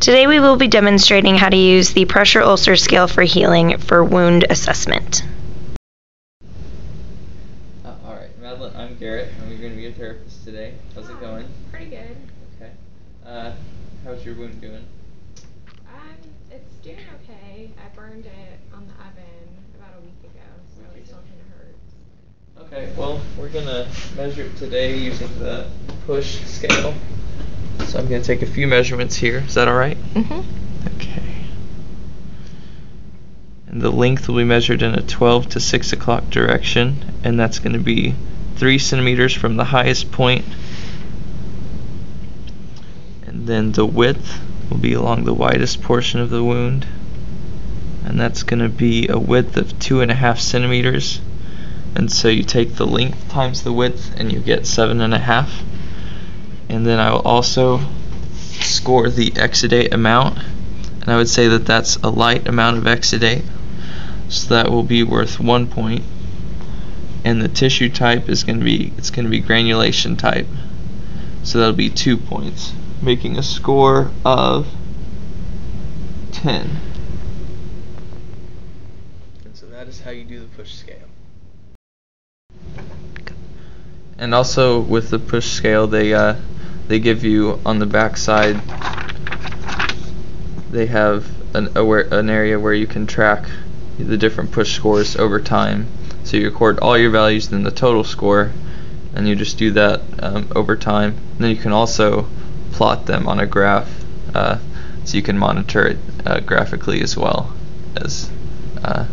Today we will be demonstrating how to use the pressure ulcer scale for healing for wound assessment. Uh, Alright, Madeline, I'm Garrett, and we're going to be a therapist today. How's it going? Pretty good. Okay. Uh, how's your wound doing? Um, it's doing okay. I burned it on the oven about a week ago, so Week it still kind of hurts. Okay, well, we're going to measure it today using the push scale. So I'm going to take a few measurements here. Is that alright? Mm-hmm. Okay. And the length will be measured in a 12 to 6 o'clock direction, and that's going to be 3 centimeters from the highest point. And then the width will be along the widest portion of the wound, and that's going to be a width of 2.5 centimeters. And so you take the length times the width, and you get 7.5. And then I will also score the exudate amount. And I would say that that's a light amount of exudate. So that will be worth one point. and the tissue type is going to be it's going to be granulation type. So that'll be two points making a score of 10 and so that is how you do the push scale. And also with the push scale they uh, they give you on the back side they have an, a, where, an area where you can track the different push scores over time. So you record all your values then the total score and you just do that um, over time. And then you can also plot them on a graph uh, so you can monitor it uh, graphically as well as uh,